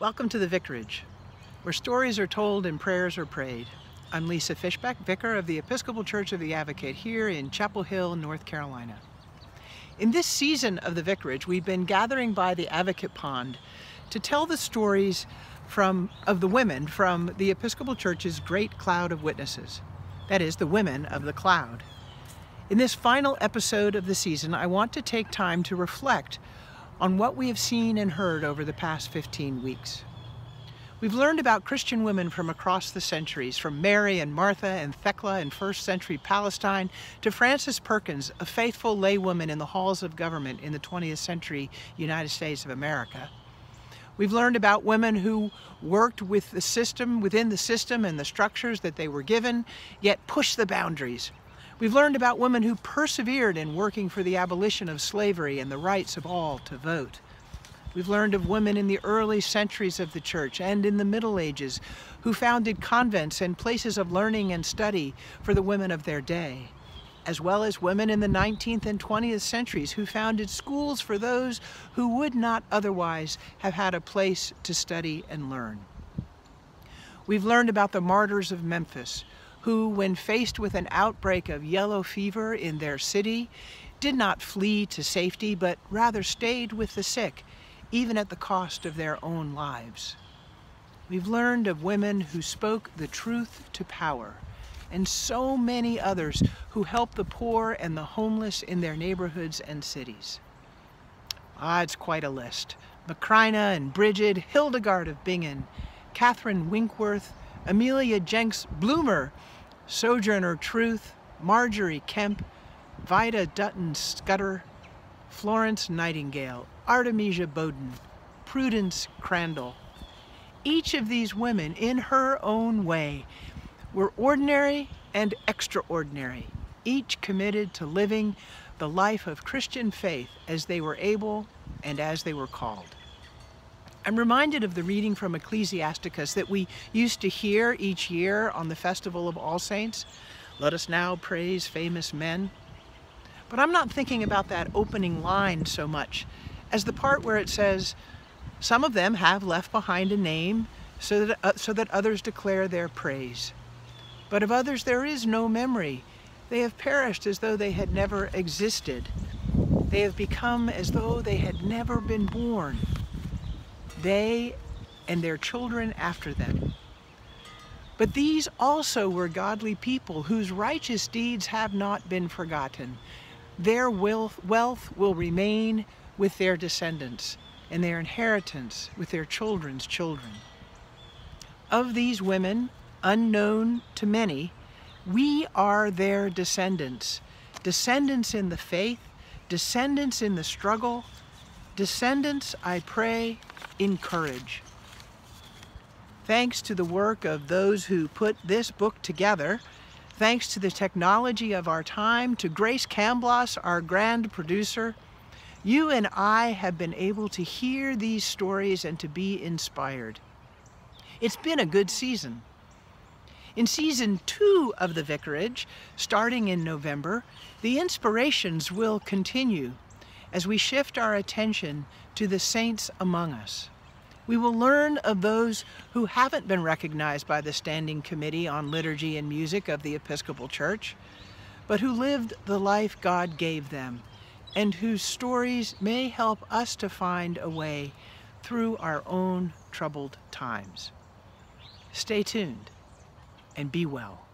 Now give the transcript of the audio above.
Welcome to the Vicarage, where stories are told and prayers are prayed. I'm Lisa Fischbeck, Vicar of the Episcopal Church of the Advocate here in Chapel Hill, North Carolina. In this season of the Vicarage, we've been gathering by the Advocate Pond to tell the stories from, of the women from the Episcopal Church's great cloud of witnesses. That is, the women of the cloud. In this final episode of the season, I want to take time to reflect on what we have seen and heard over the past 15 weeks. We've learned about Christian women from across the centuries, from Mary and Martha and Thecla in first century Palestine to Frances Perkins, a faithful laywoman in the halls of government in the 20th century United States of America. We've learned about women who worked with the system, within the system and the structures that they were given, yet pushed the boundaries, We've learned about women who persevered in working for the abolition of slavery and the rights of all to vote. We've learned of women in the early centuries of the church and in the Middle Ages who founded convents and places of learning and study for the women of their day, as well as women in the 19th and 20th centuries who founded schools for those who would not otherwise have had a place to study and learn. We've learned about the martyrs of Memphis, who, when faced with an outbreak of yellow fever in their city, did not flee to safety, but rather stayed with the sick, even at the cost of their own lives. We've learned of women who spoke the truth to power, and so many others who helped the poor and the homeless in their neighborhoods and cities. Ah, it's quite a list. Macrina and Bridget, Hildegard of Bingen, Catherine Winkworth, Amelia Jenks Bloomer, Sojourner Truth, Margery Kempe, Vida Dutton Scudder, Florence Nightingale, Artemisia Bowden, Prudence Crandall. Each of these women, in her own way, were ordinary and extraordinary, each committed to living the life of Christian faith as they were able and as they were called. I'm reminded of the reading from Ecclesiasticus that we used to hear each year on the Festival of All Saints. Let us now praise famous men. But I'm not thinking about that opening line so much as the part where it says, some of them have left behind a name so that, uh, so that others declare their praise. But of others there is no memory. They have perished as though they had never existed. They have become as though they had never been born they and their children after them. But these also were godly people whose righteous deeds have not been forgotten. Their wealth, wealth will remain with their descendants and their inheritance with their children's children. Of these women, unknown to many, we are their descendants, descendants in the faith, descendants in the struggle, descendants, I pray, encourage. Thanks to the work of those who put this book together, thanks to the technology of our time, to Grace Camblas, our grand producer, you and I have been able to hear these stories and to be inspired. It's been a good season. In season two of the Vicarage, starting in November, the inspirations will continue as we shift our attention to the saints among us. We will learn of those who haven't been recognized by the Standing Committee on Liturgy and Music of the Episcopal Church, but who lived the life God gave them and whose stories may help us to find a way through our own troubled times. Stay tuned and be well.